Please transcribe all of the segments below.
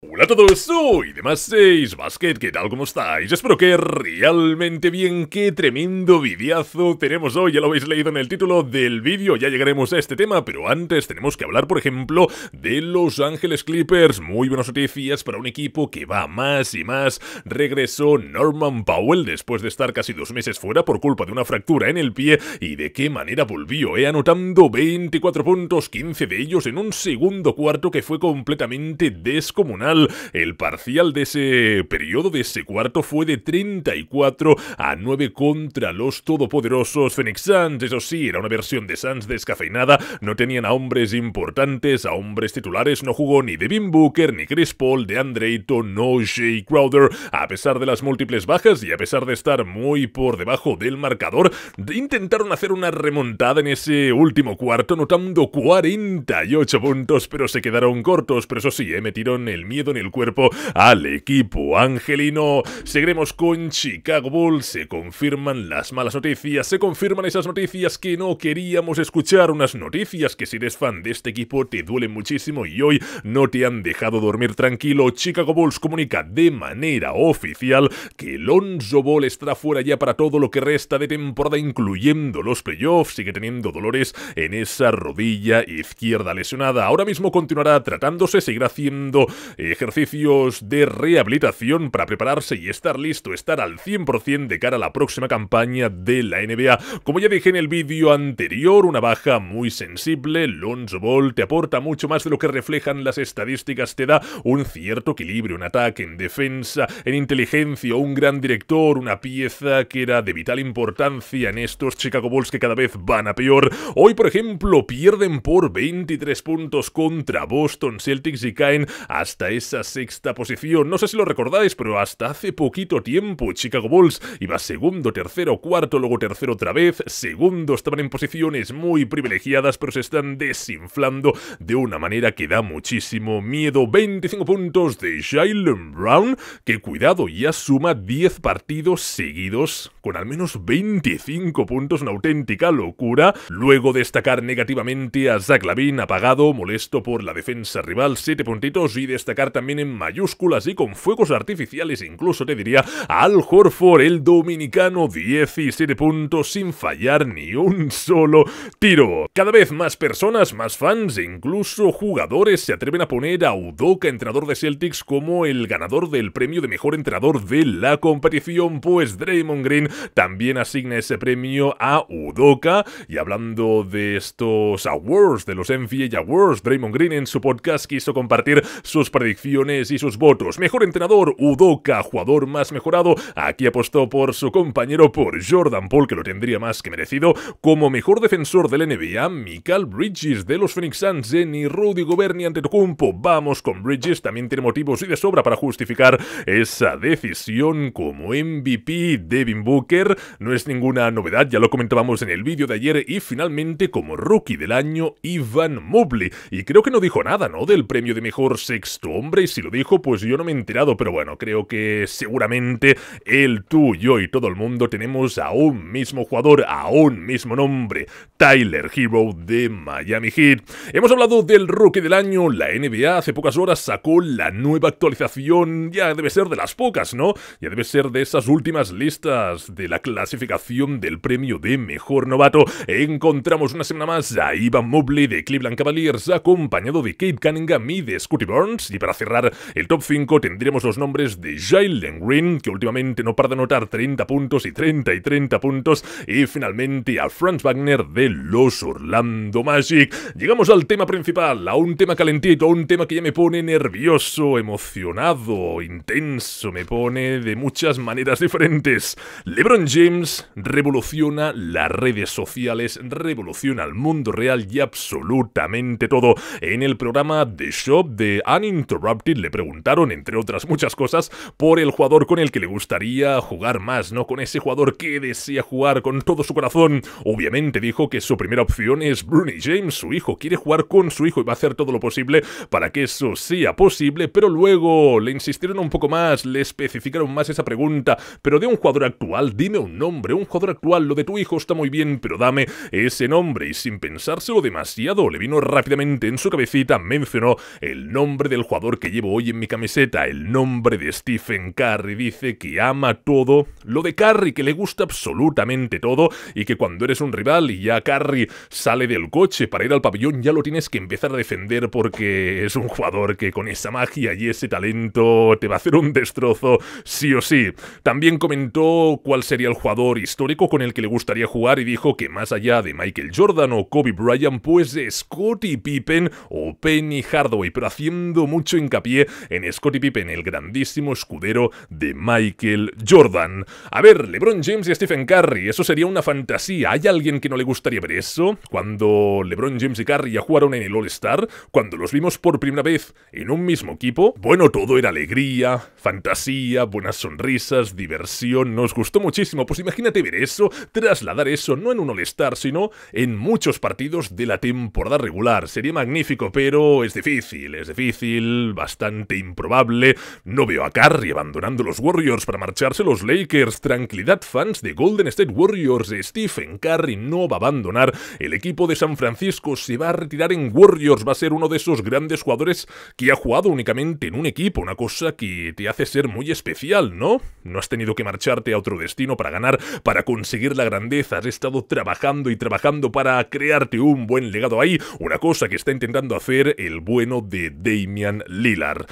Hola a todos, soy demás 6 Basket, ¿qué tal? ¿Cómo estáis? Espero que realmente bien, qué tremendo videazo tenemos hoy, ya lo habéis leído en el título del vídeo, ya llegaremos a este tema, pero antes tenemos que hablar, por ejemplo, de Los Ángeles Clippers, muy buenas noticias para un equipo que va más y más, regresó Norman Powell después de estar casi dos meses fuera por culpa de una fractura en el pie, y de qué manera volvió, eh, anotando 24 puntos, 15 de ellos en un segundo cuarto que fue completamente descomunal el parcial de ese periodo, de ese cuarto, fue de 34 a 9 contra los todopoderosos Phoenix Suns. Eso sí, era una versión de Suns descafeinada, no tenían a hombres importantes, a hombres titulares, no jugó ni Devin Booker, ni Chris Paul, de Andreito, no Jay Crowder. A pesar de las múltiples bajas y a pesar de estar muy por debajo del marcador, intentaron hacer una remontada en ese último cuarto, notando 48 puntos, pero se quedaron cortos. Pero eso sí, eh, metieron el miedo en el cuerpo al equipo angelino. Seguiremos con Chicago Bulls, se confirman las malas noticias, se confirman esas noticias que no queríamos escuchar, unas noticias que si eres fan de este equipo te duelen muchísimo y hoy no te han dejado dormir tranquilo. Chicago Bulls comunica de manera oficial que Lonzo Ball estará fuera ya para todo lo que resta de temporada, incluyendo los playoffs, sigue teniendo dolores en esa rodilla izquierda lesionada. Ahora mismo continuará tratándose, seguirá haciendo ejercicios de rehabilitación para prepararse y estar listo, estar al 100% de cara a la próxima campaña de la NBA. Como ya dije en el vídeo anterior, una baja muy sensible, Lonzo Ball te aporta mucho más de lo que reflejan las estadísticas, te da un cierto equilibrio en ataque, en defensa, en inteligencia, un gran director, una pieza que era de vital importancia en estos Chicago Bulls que cada vez van a peor. Hoy, por ejemplo, pierden por 23 puntos contra Boston Celtics y caen hasta esa sexta posición. No sé si lo recordáis, pero hasta hace poquito tiempo Chicago Bulls iba segundo, tercero, cuarto, luego tercero otra vez, segundo, estaban en posiciones muy privilegiadas, pero se están desinflando de una manera que da muchísimo miedo. 25 puntos de Jalen Brown, que cuidado, ya suma 10 partidos seguidos con al menos 25 puntos, una auténtica locura. Luego destacar negativamente a Zach Lavin, apagado, molesto por la defensa rival, 7 puntitos y destacar también en mayúsculas y con fuegos artificiales, incluso te diría, Al Horford, el dominicano, 17 puntos sin fallar ni un solo tiro. Cada vez más personas, más fans e incluso jugadores se atreven a poner a Udoka, entrenador de Celtics, como el ganador del premio de mejor entrenador de la competición, pues Draymond Green también asigna ese premio a Udoka. Y hablando de estos awards, de los NBA Awards, Draymond Green en su podcast quiso compartir sus predicciones y sus votos. Mejor entrenador, Udoka, jugador más mejorado. Aquí apostó por su compañero, por Jordan Paul, que lo tendría más que merecido. Como mejor defensor del NBA, Michael Bridges de los Phoenix Suns, ni Rudy Gobert ni Antetokounmpo. Vamos con Bridges, también tiene motivos y de sobra para justificar esa decisión como MVP. Devin Booker no es ninguna novedad, ya lo comentábamos en el vídeo de ayer. Y finalmente, como rookie del año, Ivan Mobley. Y creo que no dijo nada, ¿no? Del premio de mejor sexto y si lo dijo, pues yo no me he enterado, pero bueno, creo que seguramente él, tú, yo y todo el mundo tenemos a un mismo jugador, a un mismo nombre, Tyler Hero de Miami Heat. Hemos hablado del rookie del año, la NBA hace pocas horas sacó la nueva actualización, ya debe ser de las pocas, ¿no? Ya debe ser de esas últimas listas de la clasificación del premio de mejor novato. Encontramos una semana más a Ivan Mobley de Cleveland Cavaliers, acompañado de Kate Cunningham y de Scotty Burns, y para cerrar el top 5 tendremos los nombres de Jalen Green, que últimamente no para de anotar 30 puntos y 30 y 30 puntos, y finalmente a Franz Wagner de los Orlando Magic. Llegamos al tema principal, a un tema calentito, a un tema que ya me pone nervioso, emocionado, intenso, me pone de muchas maneras diferentes. LeBron James revoluciona las redes sociales, revoluciona el mundo real y absolutamente todo. En el programa The Shop de Uninterrupted le preguntaron, entre otras muchas cosas, por el jugador con el que le gustaría jugar más, ¿no? Con ese jugador que desea jugar con todo su corazón. Obviamente dijo que su primera opción es Bruni James, su hijo, quiere jugar con su hijo y va a hacer todo lo posible para que eso sea posible, pero luego le insistieron un poco más, le especificaron más esa pregunta, pero de un jugador actual, dime un nombre, un jugador actual, lo de tu hijo está muy bien, pero dame ese nombre y sin pensárselo demasiado, le vino rápidamente en su cabecita, mencionó el nombre del jugador que llevo hoy en mi camiseta, el nombre de Stephen Curry, dice que ama todo lo de Curry, que le gusta absolutamente todo y que cuando eres un rival y ya Curry sale del coche para ir al pabellón ya lo tienes que empezar a defender porque es un jugador que con esa magia y ese talento te va a hacer un destrozo sí o sí. También comentó cuál sería el jugador histórico con el que le gustaría jugar y dijo que más allá de Michael Jordan o Kobe Bryant, pues Scottie Pippen o Penny Hardaway, pero haciendo mucho hincapié en Scottie Pippen, el grandísimo escudero de Michael Jordan. A ver, LeBron James y Stephen Curry, eso sería una fantasía. ¿Hay alguien que no le gustaría ver eso? Cuando LeBron James y Curry ya jugaron en el All-Star, cuando los vimos por primera vez en un mismo equipo, bueno, todo era alegría, fantasía, buenas sonrisas, diversión, nos gustó muchísimo. Pues imagínate ver eso, trasladar eso no en un All-Star, sino en muchos partidos de la temporada regular. Sería magnífico, pero es difícil, es difícil, bastante improbable. No veo a Curry abandonando los Warriors para marcharse los Lakers. Tranquilidad, fans de Golden State Warriors. Stephen Curry no va a abandonar. El equipo de San Francisco se va a retirar en Warriors. Va a ser uno de esos grandes jugadores que ha jugado únicamente en un equipo. Una cosa que te hace ser muy especial, ¿no? No has tenido que marcharte a otro destino para ganar, para conseguir la grandeza. Has estado trabajando y trabajando para crearte un buen legado ahí. Una cosa que está intentando hacer el bueno de Damian Lillard.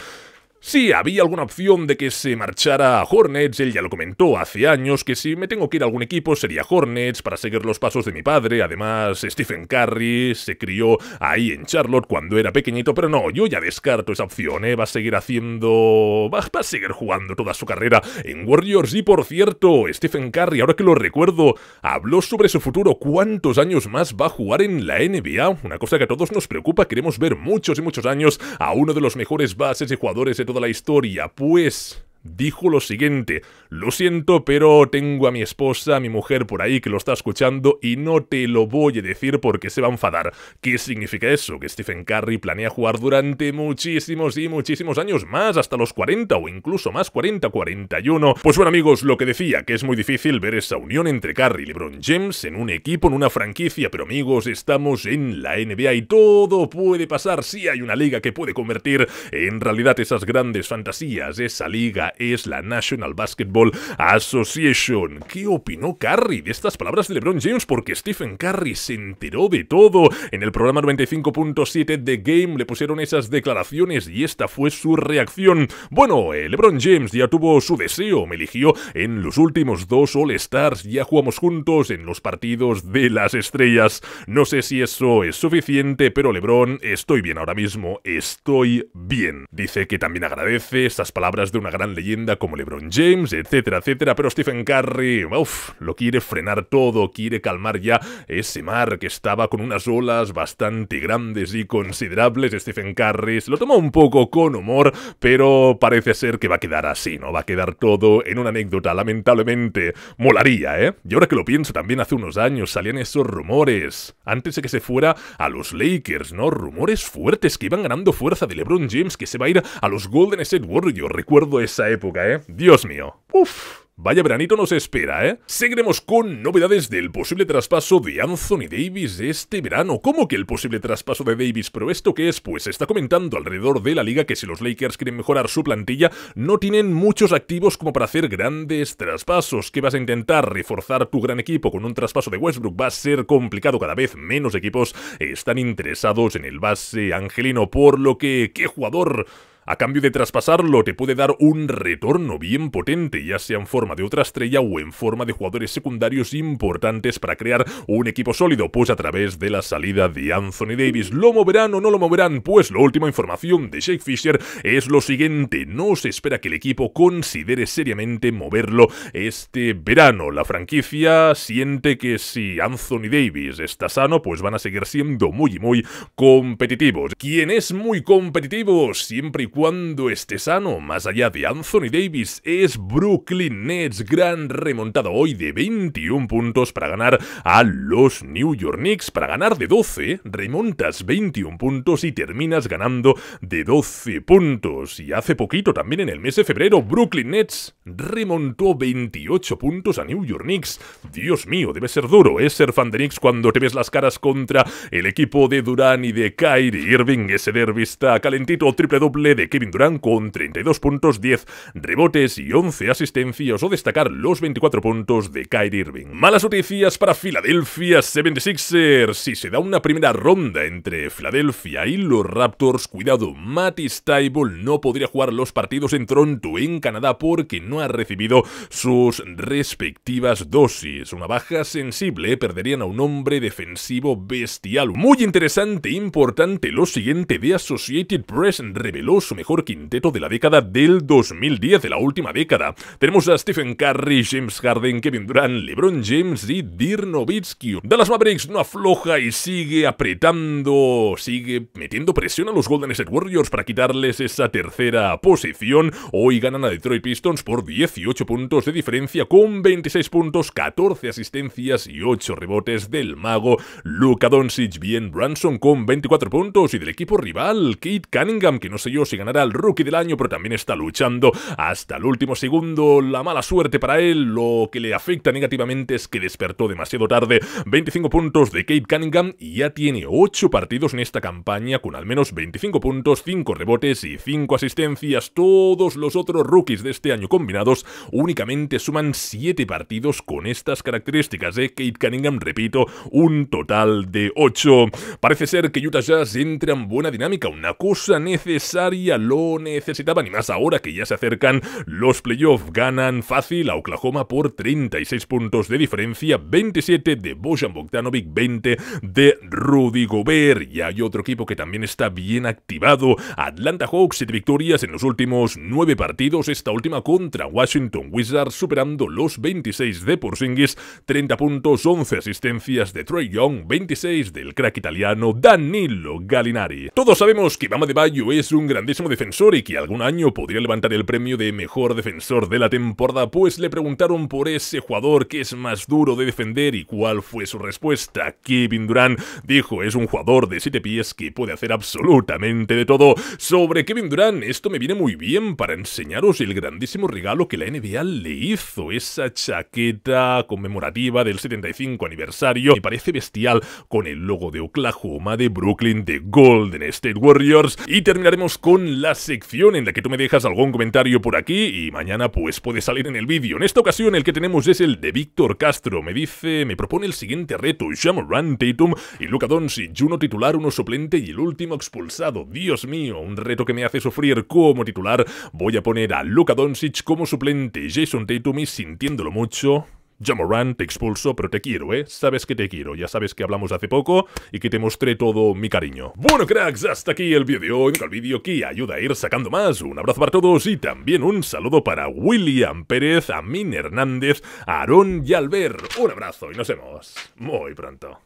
Sí, había alguna opción de que se marchara a Hornets, él ya lo comentó hace años, que si me tengo que ir a algún equipo sería Hornets para seguir los pasos de mi padre, además Stephen Curry se crió ahí en Charlotte cuando era pequeñito, pero no, yo ya descarto esa opción, ¿eh? va a seguir haciendo... Va, a seguir jugando toda su carrera en Warriors. Y por cierto, Stephen Curry, ahora que lo recuerdo, habló sobre su futuro, cuántos años más va a jugar en la NBA, una cosa que a todos nos preocupa, queremos ver muchos y muchos años a uno de los mejores bases y jugadores de toda la historia, pues dijo lo siguiente, lo siento, pero tengo a mi esposa, a mi mujer por ahí que lo está escuchando y no te lo voy a decir porque se va a enfadar. ¿Qué significa eso? Que Stephen Curry planea jugar durante muchísimos y muchísimos años más, hasta los 40 o incluso más 40, 41. Pues bueno amigos, lo que decía, que es muy difícil ver esa unión entre Curry y LeBron James en un equipo, en una franquicia, pero amigos, estamos en la NBA y todo puede pasar. Si hay una liga que puede convertir en realidad esas grandes fantasías, esa liga es la National Basketball Association. ¿Qué opinó Curry de estas palabras de LeBron James? Porque Stephen Curry se enteró de todo. En el programa 95.7 de Game le pusieron esas declaraciones y esta fue su reacción. Bueno, eh, LeBron James ya tuvo su deseo, me eligió en los últimos dos All-Stars, ya jugamos juntos en los partidos de las estrellas. No sé si eso es suficiente, pero LeBron, estoy bien ahora mismo, estoy bien. Dice que también agradece estas palabras de una gran leyenda como LeBron James, etcétera, etcétera, pero Stephen Curry, uff, lo quiere frenar todo, quiere calmar ya ese mar que estaba con unas olas bastante grandes y considerables. Stephen Curry se lo tomó un poco con humor, pero parece ser que va a quedar así, ¿no? Va a quedar todo en una anécdota, lamentablemente. Molaría, ¿eh? Y ahora que lo pienso, también hace unos años salían esos rumores, antes de que se fuera a los Lakers, ¿no? Rumores fuertes que iban ganando fuerza de LeBron James, que se va a ir a los Golden State Warriors. Recuerdo esa época, ¿eh? Dios mío. Uf. Vaya veranito nos espera, ¿eh? Seguiremos con novedades del posible traspaso de Anthony Davis este verano. ¿Cómo que el posible traspaso de Davis? ¿Pero esto qué es? Pues se está comentando alrededor de la liga que si los Lakers quieren mejorar su plantilla, no tienen muchos activos como para hacer grandes traspasos. ¿Qué vas a intentar? ¿Reforzar tu gran equipo con un traspaso de Westbrook? Va a ser complicado. Cada vez menos equipos están interesados en el base angelino, por lo que... ¿Qué jugador? A cambio de traspasarlo, te puede dar un retorno bien potente, ya sea en forma de otra estrella o en forma de jugadores secundarios importantes para crear un equipo sólido, pues a través de la salida de Anthony Davis. ¿Lo moverán o no lo moverán? Pues la última información de Shake Fisher es lo siguiente, no se espera que el equipo considere seriamente moverlo este verano. La franquicia siente que si Anthony Davis está sano, pues van a seguir siendo muy muy competitivos. ¿Quién es muy competitivo? Siempre y cuando esté sano. Más allá de Anthony Davis, es Brooklyn Nets. Gran remontada hoy de 21 puntos para ganar a los New York Knicks. Para ganar de 12, remontas 21 puntos y terminas ganando de 12 puntos. Y hace poquito, también en el mes de febrero, Brooklyn Nets remontó 28 puntos a New York Knicks. Dios mío, debe ser duro, es ser fan de Knicks cuando te ves las caras contra el equipo de Durán y de Kyrie Irving. Ese derby está calentito, triple doble de Kevin Durant con 32 puntos, 10 rebotes y 11 asistencias o destacar los 24 puntos de Kyrie Irving. Malas noticias para Philadelphia 76ers. Si se da una primera ronda entre Philadelphia y los Raptors, cuidado, Matty Stable no podría jugar los partidos en Toronto, en Canadá, porque no ha recibido sus respectivas dosis. Una baja sensible, perderían a un hombre defensivo bestial. Muy interesante e importante, lo siguiente de Associated Press reveló su mejor quinteto de la década del 2010, de la última década. Tenemos a Stephen Curry, James Harden, Kevin Durant, LeBron James y Dirk Nowitzki. Dallas Mavericks no afloja y sigue apretando, sigue metiendo presión a los Golden State Warriors para quitarles esa tercera posición. Hoy ganan a Detroit Pistons por 18 puntos de diferencia con 26 puntos, 14 asistencias y 8 rebotes del mago Luka Doncic. Bien, Branson con 24 puntos y del equipo rival, Kate Cunningham, que no sé yo si el rookie del año, pero también está luchando hasta el último segundo. La mala suerte para él, lo que le afecta negativamente es que despertó demasiado tarde. 25 puntos de Kate Cunningham y ya tiene 8 partidos en esta campaña con al menos 25 puntos, 5 rebotes y 5 asistencias. Todos los otros rookies de este año combinados únicamente suman 7 partidos con estas características. de Kate Cunningham, repito, un total de 8. Parece ser que Utah Jazz entra en buena dinámica, una cosa necesaria, lo necesitaban y más ahora que ya se acercan los playoffs. Ganan fácil a Oklahoma por 36 puntos de diferencia, 27 de Bojan Bogdanovic, 20 de Rudy Gobert. Y hay otro equipo que también está bien activado, Atlanta Hawks, 7 victorias en los últimos 9 partidos, esta última contra Washington Wizards, superando los 26 de Porzingis, 30 puntos, 11 asistencias de Trey Young, 26 del crack italiano Danilo Gallinari. Todos sabemos que Bama de Bayo es un grandísimo defensor y que algún año podría levantar el premio de mejor defensor de la temporada, pues le preguntaron por ese jugador que es más duro de defender y cuál fue su respuesta. Kevin Durant dijo es un jugador de 7 pies que puede hacer absolutamente de todo. Sobre Kevin Durant, esto me viene muy bien para enseñaros el grandísimo regalo que la NBA le hizo, esa chaqueta conmemorativa del 75 aniversario, me parece bestial, con el logo de Oklahoma, de Brooklyn, de Golden State Warriors, y terminaremos con la sección en la que tú me dejas algún comentario por aquí y mañana pues puede salir en el vídeo. En esta ocasión el que tenemos es el de Víctor Castro, me dice, me propone el siguiente reto, Run Tatum y Luka Doncic, uno titular, uno suplente y el último expulsado. Dios mío, un reto que me hace sufrir como titular. Voy a poner a Luka Doncic como suplente, Jason Tatum y sintiéndolo mucho, Jamoran, te expulso, pero te quiero, ¿eh? Sabes que te quiero, ya sabes que hablamos hace poco y que te mostré todo mi cariño. Bueno, cracks, hasta aquí el vídeo de hoy, el vídeo que ayuda a ir sacando más. Un abrazo para todos y también un saludo para William Pérez, Amin Hernández, Aarón y Albert. Un abrazo y nos vemos muy pronto.